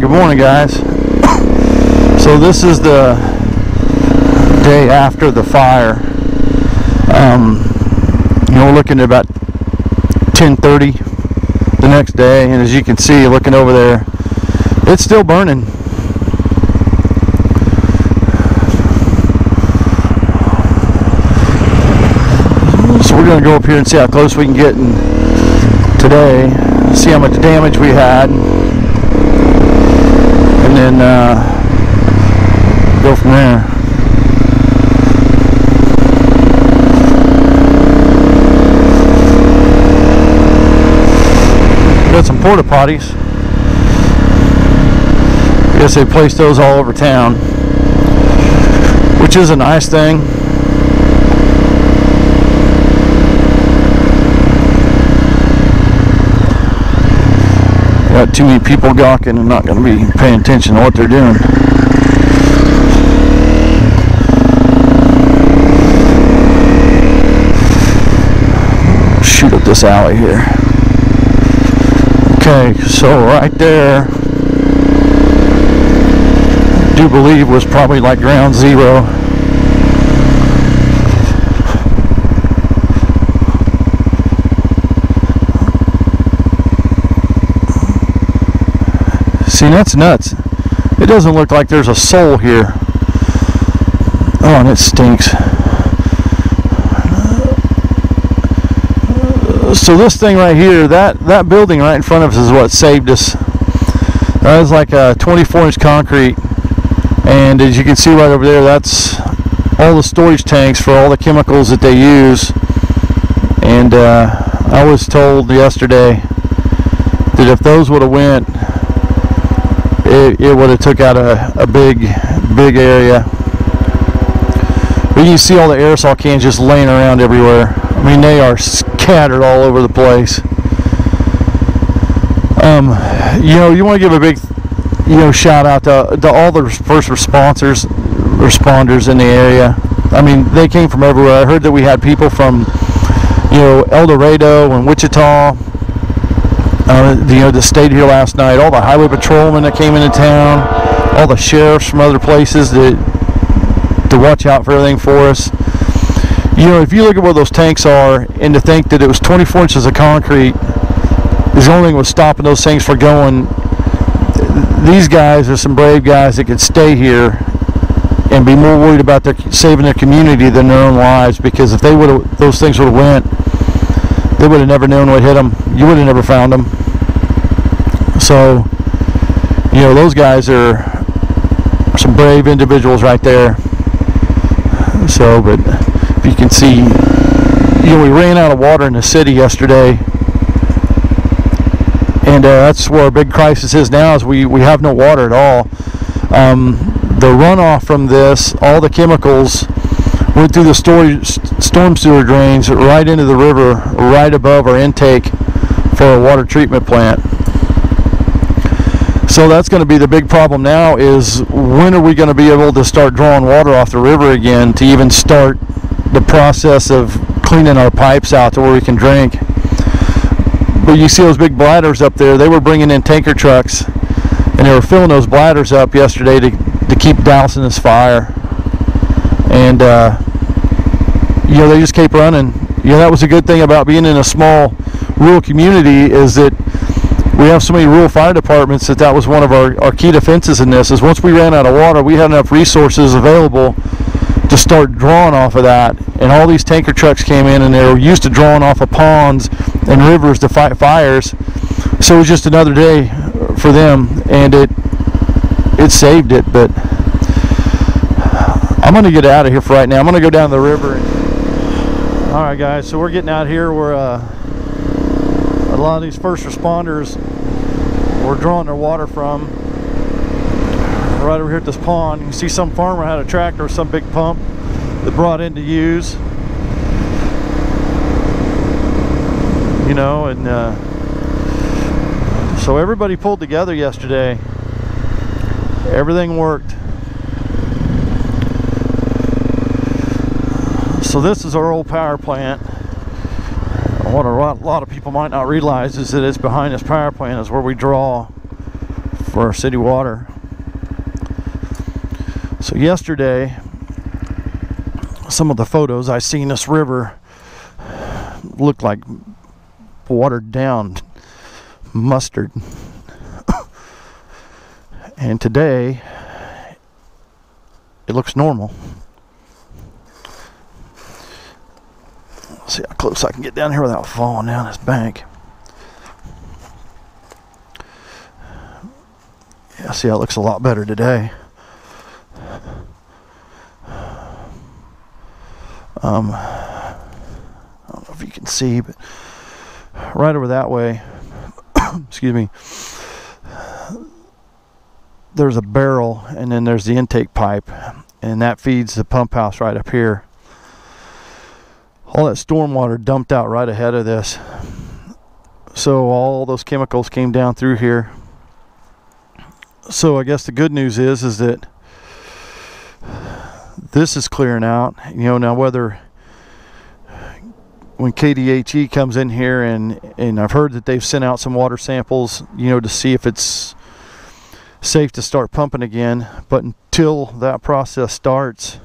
Good morning, guys. So this is the day after the fire. Um, you know, we're looking at about 10:30 the next day, and as you can see, looking over there, it's still burning. So we're gonna go up here and see how close we can get in today, see how much damage we had, and uh, go from there. Got some porta potties. I guess they placed those all over town, which is a nice thing. Got too many people gawking and not going to be paying attention to what they're doing. Shoot up this alley here. Okay, so right there, I do believe was probably like ground zero. See, that's nuts. It doesn't look like there's a soul here. Oh, and it stinks. So this thing right here, that that building right in front of us is what saved us. That was like a 24 inch concrete, and as you can see right over there, that's all the storage tanks for all the chemicals that they use. And uh, I was told yesterday that if those would have went, it, it would have took out a, a big big area. But you see all the aerosol cans just laying around everywhere. I mean, they are scattered all over the place. Um, you know, you want to give a big, you know, shout out to, to all the first responders, responders in the area. I mean, they came from everywhere. I heard that we had people from, you know, El Dorado and Wichita. Uh, you know, that stayed here last night. All the highway patrolmen that came into town. All the sheriffs from other places that to watch out for everything for us you know, if you look at where those tanks are, and to think that it was 24 inches of concrete, is the only thing was stopping those things from going. These guys are some brave guys that could stay here and be more worried about their saving their community than their own lives. Because if they would have, those things would have went, they would have never known what hit them. You would have never found them. So, you know, those guys are some brave individuals right there. So, but if you can see, you know, we ran out of water in the city yesterday. And uh, that's where our big crisis is now is we, we have no water at all. Um, the runoff from this, all the chemicals went through the storage, storm sewer drains right into the river right above our intake for a water treatment plant. So that's going to be the big problem now is when are we going to be able to start drawing water off the river again to even start the process of cleaning our pipes out to where we can drink. But you see those big bladders up there, they were bringing in tanker trucks and they were filling those bladders up yesterday to, to keep dousing this fire. And, uh, you know, they just keep running. You know, that was a good thing about being in a small rural community is that we have so many rural fire departments that that was one of our, our key defenses in this is once we ran out of water, we had enough resources available to start drawing off of that. And all these tanker trucks came in and they were used to drawing off of ponds and rivers to fight fires. So it was just another day for them and it it saved it. But I'm going to get out of here for right now. I'm going to go down the river. All right, guys. So we're getting out here where uh, a lot of these first responders were drawing their water from right over here at this pond. You can see some farmer had a tractor or some big pump that brought in to use. You know, and uh, so everybody pulled together yesterday. Everything worked. So this is our old power plant. What a lot of people might not realize is that it's behind this power plant is where we draw for our city water. So yesterday, some of the photos I seen this river looked like watered down mustard. and today it looks normal. See how close I can get down here without falling down this bank. Yeah, see how it looks a lot better today. Um, I don't know if you can see, but right over that way, excuse me, there's a barrel and then there's the intake pipe, and that feeds the pump house right up here. All that storm water dumped out right ahead of this. So all those chemicals came down through here. So I guess the good news is is that this is clearing out. You know, now whether when KDHE comes in here and and I've heard that they've sent out some water samples, you know, to see if it's safe to start pumping again. But until that process starts,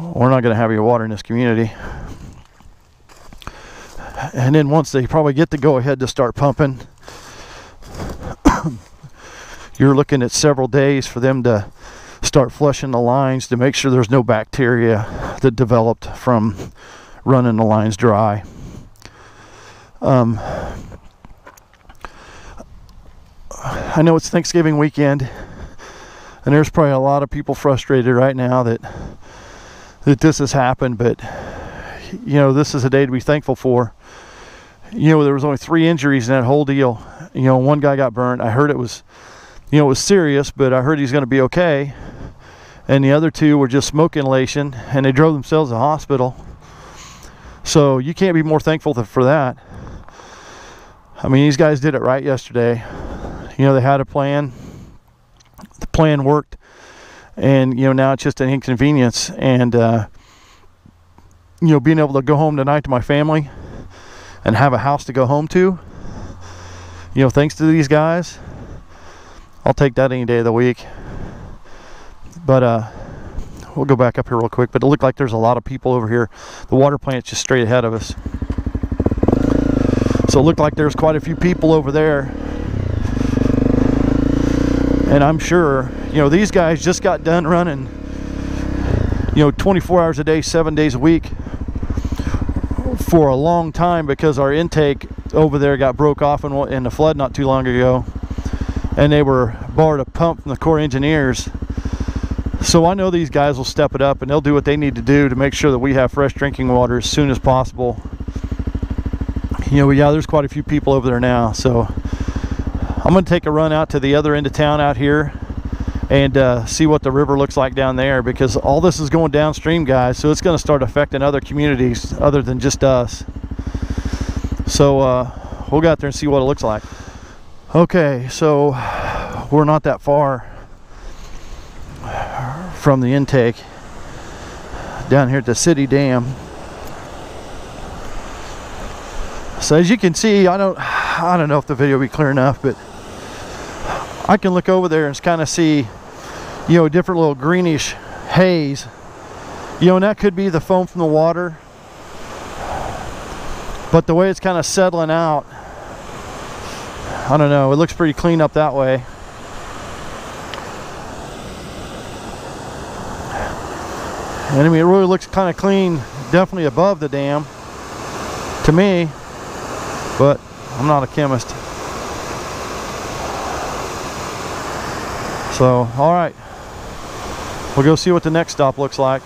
we're not going to have your water in this community. And then once they probably get the go ahead to start pumping, you're looking at several days for them to start flushing the lines to make sure there's no bacteria that developed from running the lines dry. Um, I know it's Thanksgiving weekend, and there's probably a lot of people frustrated right now that that this has happened. But you know, this is a day to be thankful for. You know, there was only three injuries in that whole deal. You know, one guy got burned. I heard it was, you know, it was serious, but I heard he's going to be okay. And the other two were just smoke inhalation, and they drove themselves to the hospital. So you can't be more thankful for that. I mean, these guys did it right yesterday. You know, they had a plan. The plan worked, and you know now it's just an inconvenience. And uh, you know, being able to go home tonight to my family and have a house to go home to. You know, thanks to these guys, I'll take that any day of the week. But uh, we'll go back up here real quick, but it looked like there's a lot of people over here. The water plant's just straight ahead of us. So it looked like there's quite a few people over there. And I'm sure, you know, these guys just got done running, you know, 24 hours a day, seven days a week for a long time because our intake over there got broke off in, in the flood not too long ago. And they were borrowed a pump from the Corps engineers so I know these guys will step it up and they'll do what they need to do to make sure that we have fresh drinking water as soon as possible. You know, yeah, there's quite a few people over there now. So I'm going to take a run out to the other end of town out here and uh, see what the river looks like down there because all this is going downstream, guys. So it's going to start affecting other communities other than just us. So uh, we'll go out there and see what it looks like. Okay, so we're not that far from the intake down here at the city dam. So as you can see, I don't I don't know if the video will be clear enough, but I can look over there and kind of see, you know, different little greenish haze. You know, and that could be the foam from the water. But the way it's kind of settling out, I don't know, it looks pretty clean up that way. And I mean, it really looks kind of clean, definitely above the dam to me, but I'm not a chemist. So, all right, we'll go see what the next stop looks like.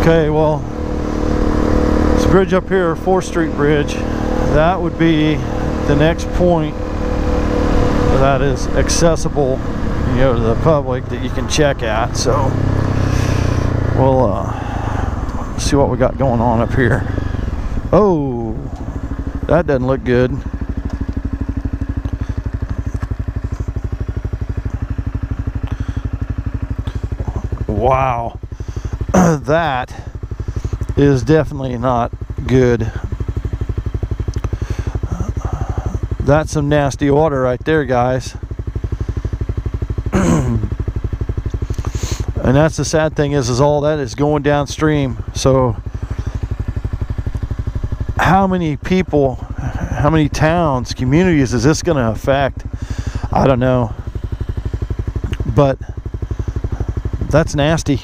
Okay, well, this bridge up here, 4th Street Bridge, that would be the next point that is accessible you know to the public that you can check at. So we'll uh, see what we got going on up here. Oh that doesn't look good wow that is definitely not good That's some nasty water right there, guys. and that's the sad thing is, is all that is going downstream. So how many people, how many towns, communities is this going to affect? I don't know. But that's nasty.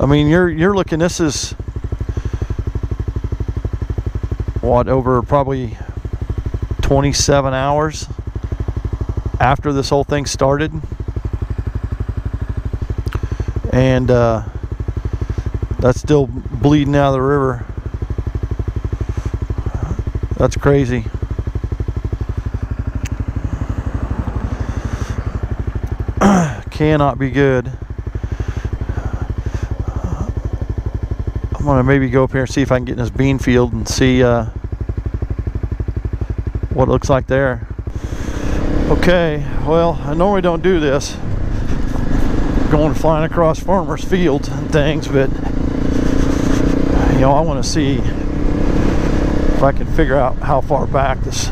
I mean, you're you're looking. This is what over probably 27 hours after this whole thing started, and uh, that's still bleeding out of the river. That's crazy. Cannot be good. I'm gonna maybe go up here and see if I can get in this bean field and see uh, what it looks like there. Okay, well, I normally don't do this, going flying across farmers' fields and things, but you know, I want to see if I can figure out how far back this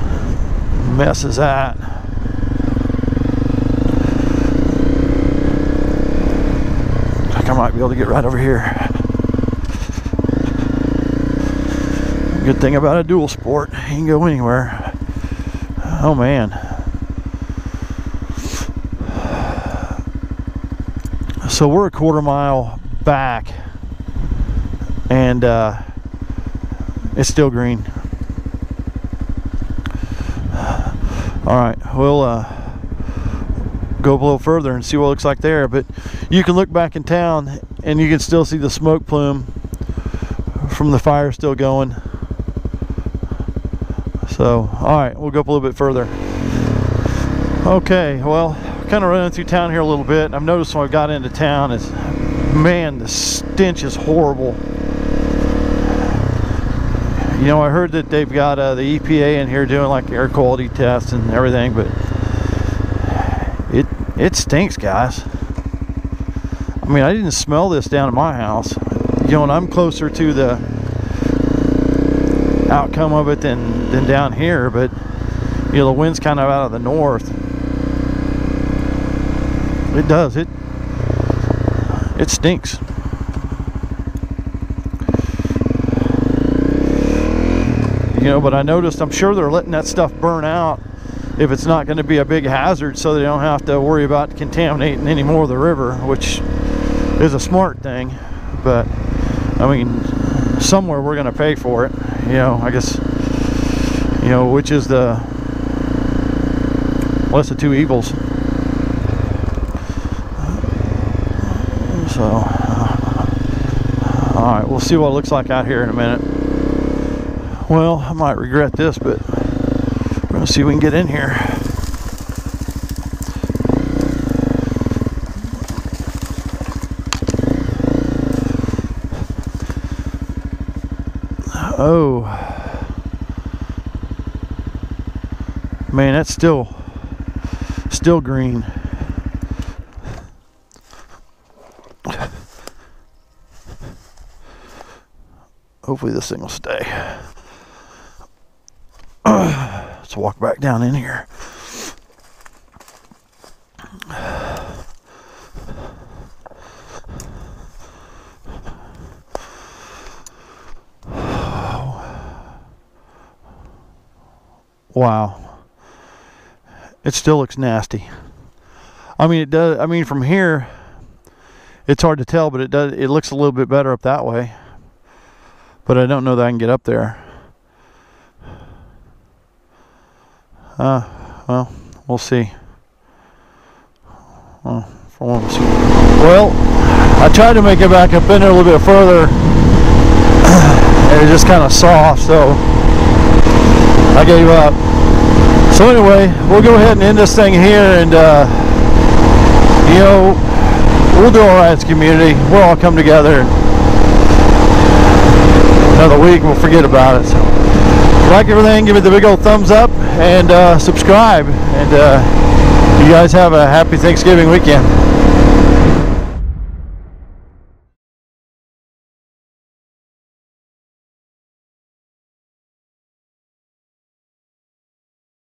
mess is at. I think I might be able to get right over here. Good thing about a dual sport, you can go anywhere. Oh man. So we're a quarter mile back and uh, it's still green. All right, we'll uh, go a little further and see what it looks like there. But you can look back in town and you can still see the smoke plume from the fire still going. So, all right, we'll go up a little bit further. Okay, well, kind of running through town here a little bit. I've noticed when I got into town is, man, the stench is horrible. You know, I heard that they've got uh, the EPA in here doing like air quality tests and everything, but it it stinks, guys. I mean, I didn't smell this down at my house. You know, and I'm closer to the outcome of it than than down here but you know the wind's kind of out of the north it does. It it stinks. You know but I noticed I'm sure they're letting that stuff burn out if it's not going to be a big hazard so they don't have to worry about contaminating any more of the river which is a smart thing. But I mean somewhere we're going to pay for it you know, I guess, you know, which is the less of two evils. So, uh, all right, we'll see what it looks like out here in a minute. Well, I might regret this, but we're gonna see if we can get in here. Oh. Man, that's still still green. Hopefully this thing will stay. Let's walk back down in here. Wow. It still looks nasty. I mean, it does. I mean, from here, it's hard to tell, but it does. It looks a little bit better up that way. But I don't know that I can get up there. Uh, well, we'll see. Well, I tried to make it back up in there a little bit further, and it's just kind of soft, so I gave up. So anyway, we'll go ahead and end this thing here and uh, you know, we'll do all right as a community. We'll all come together. Another week, we'll forget about it. So, like everything, give it the big old thumbs up and uh, subscribe. And uh, you guys have a happy Thanksgiving weekend.